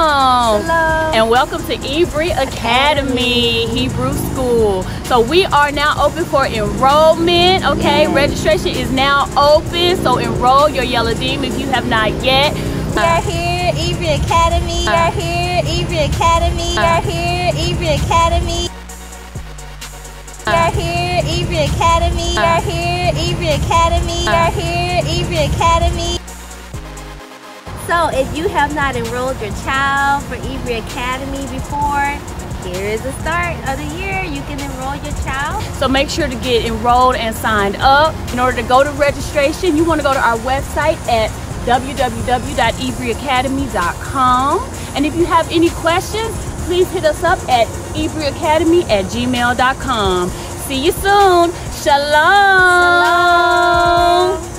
Shalom. Shalom. And welcome to Ibri Academy Hebrew School. So we are now open for enrollment. Okay, Yes. registration is now open. So enroll your Yellow Yeladim if you have not yet. We are here, Ibri Academy. We Uh. are here, Ibri Academy. We Uh. are here, Ibri Academy. We are here, Ibri Academy. We Uh. are here, Ibri Academy. We Uh. are here, Ibri Academy. So if you have not enrolled your child for Ibri Academy before, here is the start of the year. You can enroll your child. So make sure to get enrolled and signed up. In order to go to registration, you want to go to our website at www.ibriacademy.com. And if you have any questions, please hit us up at ibriacademy at gmail.com. See you soon. Shalom. Shalom.